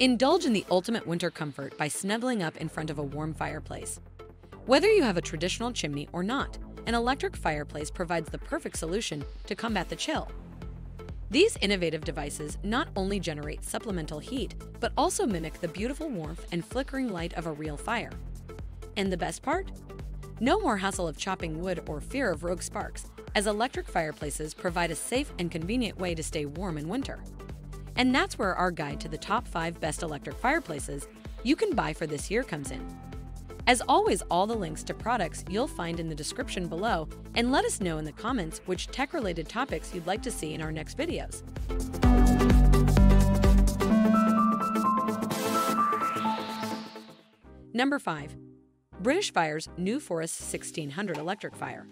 Indulge in the ultimate winter comfort by snuggling up in front of a warm fireplace. Whether you have a traditional chimney or not, an electric fireplace provides the perfect solution to combat the chill. These innovative devices not only generate supplemental heat, but also mimic the beautiful warmth and flickering light of a real fire. And the best part? No more hassle of chopping wood or fear of rogue sparks, as electric fireplaces provide a safe and convenient way to stay warm in winter. And that's where our guide to the top 5 best electric fireplaces you can buy for this year comes in. As always, all the links to products you'll find in the description below, and let us know in the comments which tech related topics you'd like to see in our next videos. Number 5. British Fire's New Forest 1600 Electric Fire.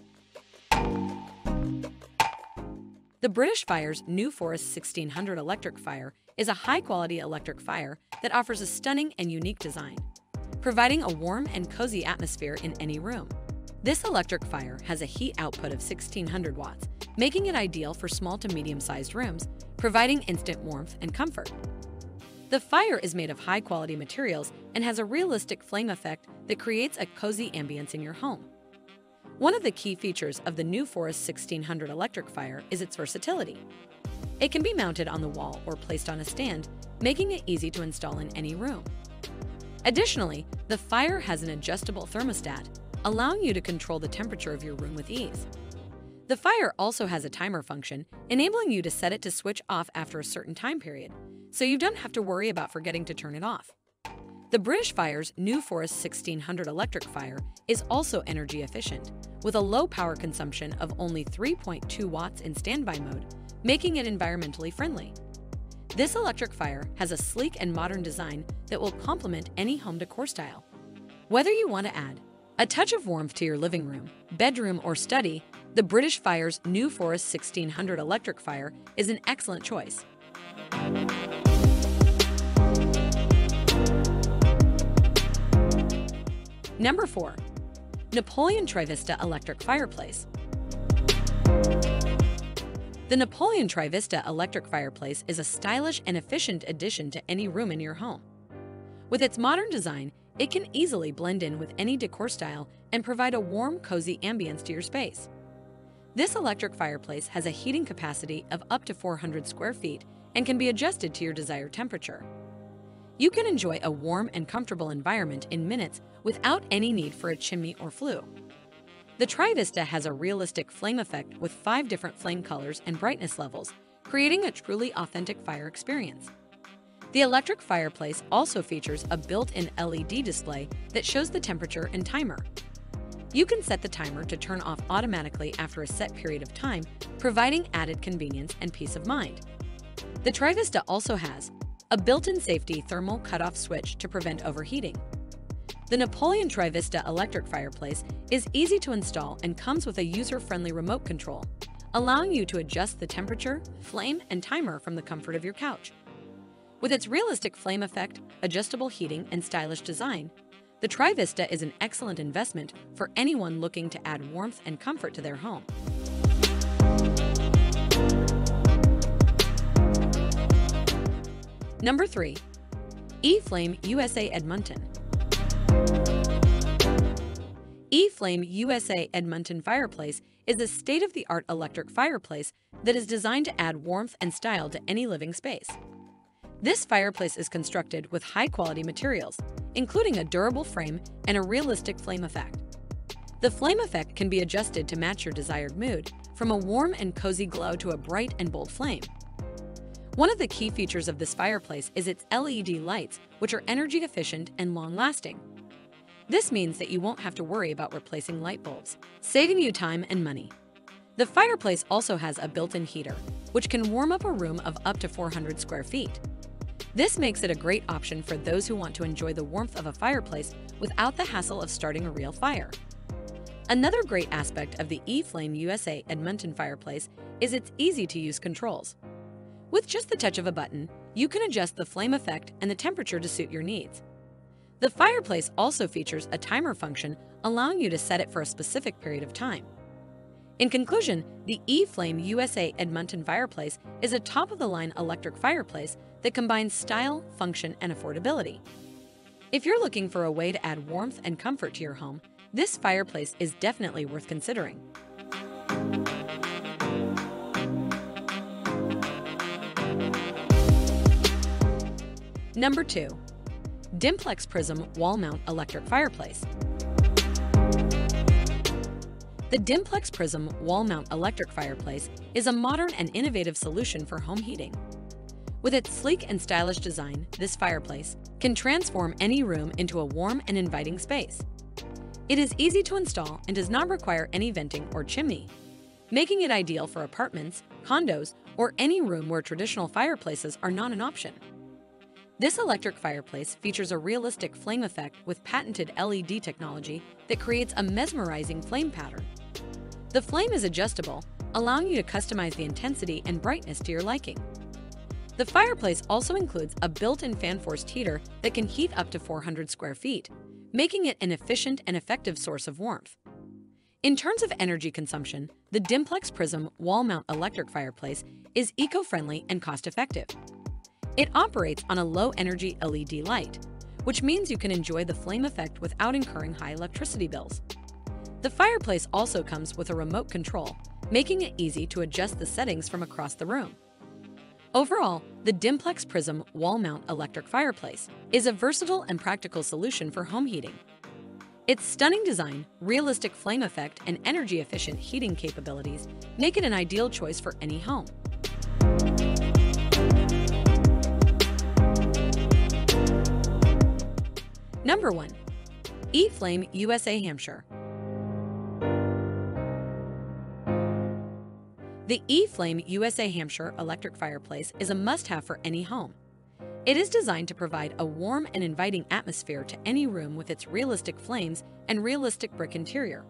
The British Fire's New Forest 1600 Electric Fire is a high quality electric fire that offers a stunning and unique design providing a warm and cozy atmosphere in any room. This electric fire has a heat output of 1600 watts, making it ideal for small to medium sized rooms, providing instant warmth and comfort. The fire is made of high quality materials and has a realistic flame effect that creates a cozy ambience in your home. One of the key features of the New Forest 1600 electric fire is its versatility. It can be mounted on the wall or placed on a stand, making it easy to install in any room. Additionally, the fire has an adjustable thermostat, allowing you to control the temperature of your room with ease. The fire also has a timer function, enabling you to set it to switch off after a certain time period, so you don't have to worry about forgetting to turn it off. The British Fire's New Forest 1600 electric fire is also energy efficient, with a low power consumption of only 3.2 watts in standby mode, making it environmentally friendly. This electric fire has a sleek and modern design that will complement any home decor style. Whether you want to add a touch of warmth to your living room, bedroom, or study, the British Fire's New Forest 1600 electric fire is an excellent choice. Number 4. Napoleon Trivista Electric Fireplace the Napoleon Trivista electric fireplace is a stylish and efficient addition to any room in your home. With its modern design, it can easily blend in with any decor style and provide a warm, cozy ambience to your space. This electric fireplace has a heating capacity of up to 400 square feet and can be adjusted to your desired temperature. You can enjoy a warm and comfortable environment in minutes without any need for a chimney or flue. The Trivista has a realistic flame effect with five different flame colors and brightness levels, creating a truly authentic fire experience. The electric fireplace also features a built-in LED display that shows the temperature and timer. You can set the timer to turn off automatically after a set period of time, providing added convenience and peace of mind. The Trivista also has a built-in safety thermal cutoff switch to prevent overheating. The Napoleon Trivista electric fireplace is easy to install and comes with a user-friendly remote control, allowing you to adjust the temperature, flame, and timer from the comfort of your couch. With its realistic flame effect, adjustable heating, and stylish design, the Trivista is an excellent investment for anyone looking to add warmth and comfort to their home. Number 3. E-Flame USA Edmonton E-Flame USA Edmonton Fireplace is a state-of-the-art electric fireplace that is designed to add warmth and style to any living space. This fireplace is constructed with high-quality materials, including a durable frame and a realistic flame effect. The flame effect can be adjusted to match your desired mood, from a warm and cozy glow to a bright and bold flame. One of the key features of this fireplace is its LED lights, which are energy efficient and long-lasting. This means that you won't have to worry about replacing light bulbs, saving you time and money. The fireplace also has a built-in heater, which can warm up a room of up to 400 square feet. This makes it a great option for those who want to enjoy the warmth of a fireplace without the hassle of starting a real fire. Another great aspect of the E-Flame USA Edmonton fireplace is its easy-to-use controls. With just the touch of a button, you can adjust the flame effect and the temperature to suit your needs. The fireplace also features a timer function allowing you to set it for a specific period of time. In conclusion, the E-Flame USA Edmonton fireplace is a top-of-the-line electric fireplace that combines style, function, and affordability. If you're looking for a way to add warmth and comfort to your home, this fireplace is definitely worth considering. Number 2. Dimplex Prism Wall Mount Electric Fireplace. The Dimplex Prism Wall Mount Electric Fireplace is a modern and innovative solution for home heating. With its sleek and stylish design, this fireplace can transform any room into a warm and inviting space. It is easy to install and does not require any venting or chimney, making it ideal for apartments, condos, or any room where traditional fireplaces are not an option. This electric fireplace features a realistic flame effect with patented LED technology that creates a mesmerizing flame pattern. The flame is adjustable, allowing you to customize the intensity and brightness to your liking. The fireplace also includes a built-in fan-forced heater that can heat up to 400 square feet, making it an efficient and effective source of warmth. In terms of energy consumption, the Dimplex Prism wall-mount electric fireplace is eco-friendly and cost-effective. It operates on a low-energy LED light, which means you can enjoy the flame effect without incurring high electricity bills. The fireplace also comes with a remote control, making it easy to adjust the settings from across the room. Overall, the Dimplex Prism wall mount electric fireplace is a versatile and practical solution for home heating. Its stunning design, realistic flame effect, and energy efficient heating capabilities make it an ideal choice for any home. Number 1. E-Flame USA Hampshire The E-Flame USA Hampshire electric fireplace is a must-have for any home. It is designed to provide a warm and inviting atmosphere to any room with its realistic flames and realistic brick interior.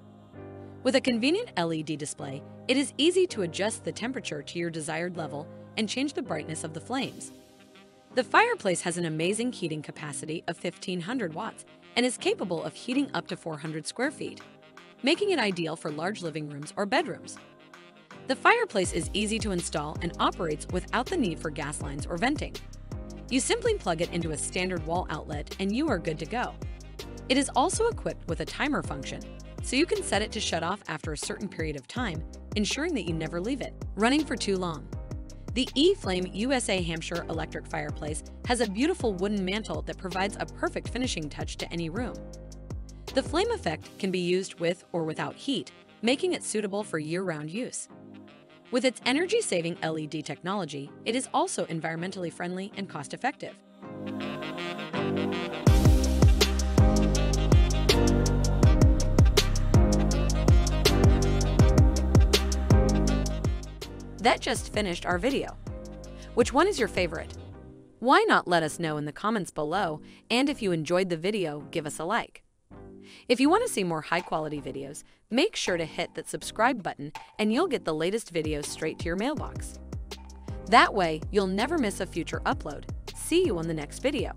With a convenient LED display, it is easy to adjust the temperature to your desired level and change the brightness of the flames. The fireplace has an amazing heating capacity of 1500 watts and is capable of heating up to 400 square feet, making it ideal for large living rooms or bedrooms. The fireplace is easy to install and operates without the need for gas lines or venting. You simply plug it into a standard wall outlet and you are good to go. It is also equipped with a timer function, so you can set it to shut off after a certain period of time, ensuring that you never leave it running for too long. The E-Flame USA Hampshire electric fireplace has a beautiful wooden mantle that provides a perfect finishing touch to any room. The flame effect can be used with or without heat, making it suitable for year-round use. With its energy-saving LED technology, it is also environmentally friendly and cost-effective. That just finished our video. Which one is your favorite? Why not let us know in the comments below, and if you enjoyed the video, give us a like. If you want to see more high-quality videos, make sure to hit that subscribe button and you'll get the latest videos straight to your mailbox. That way, you'll never miss a future upload. See you on the next video.